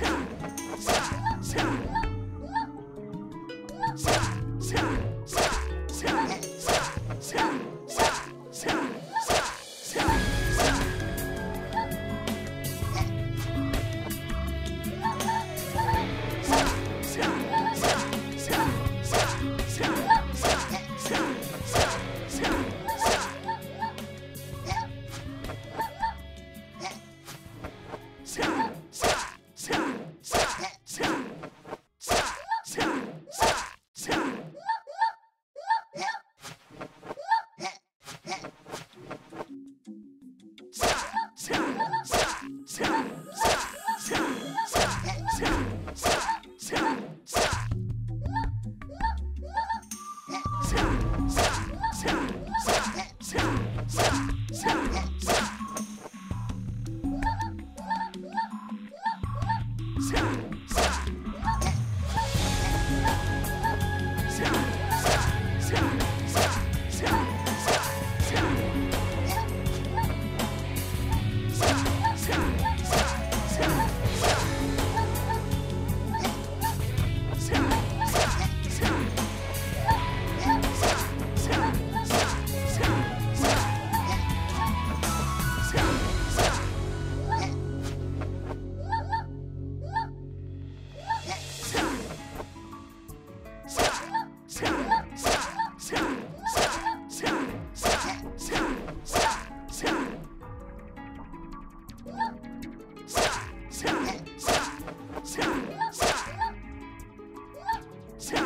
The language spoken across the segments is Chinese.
cha, cha, cha. Yeah! 下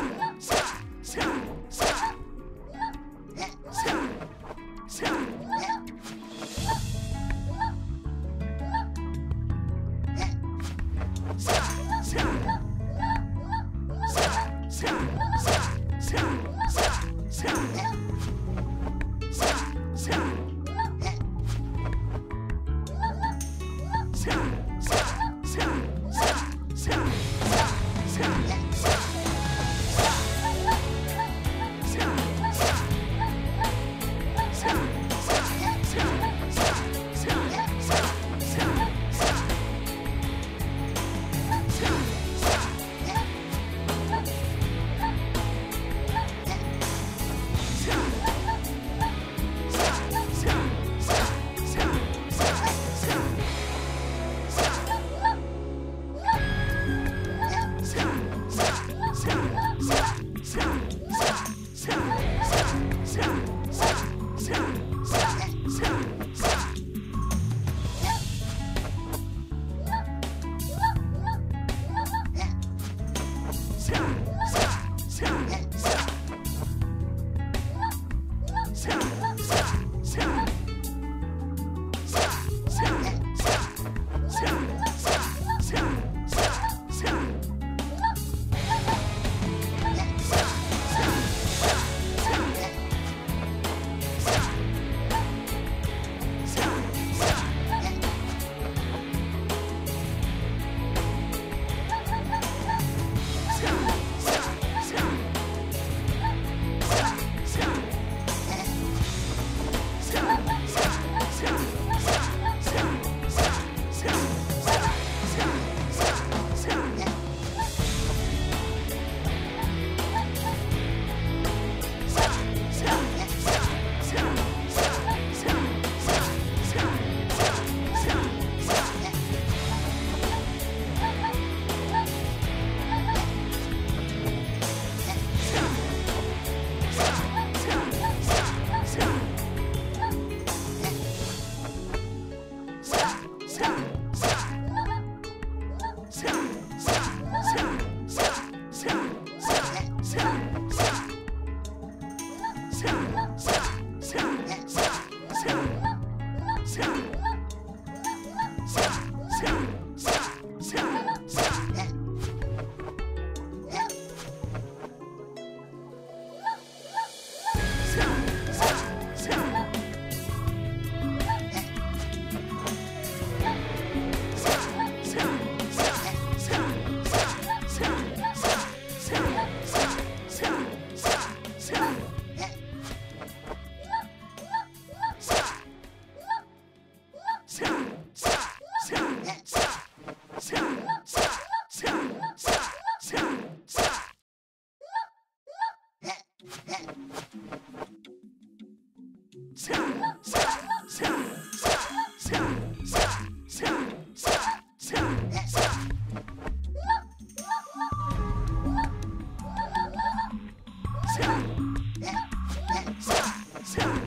Ha!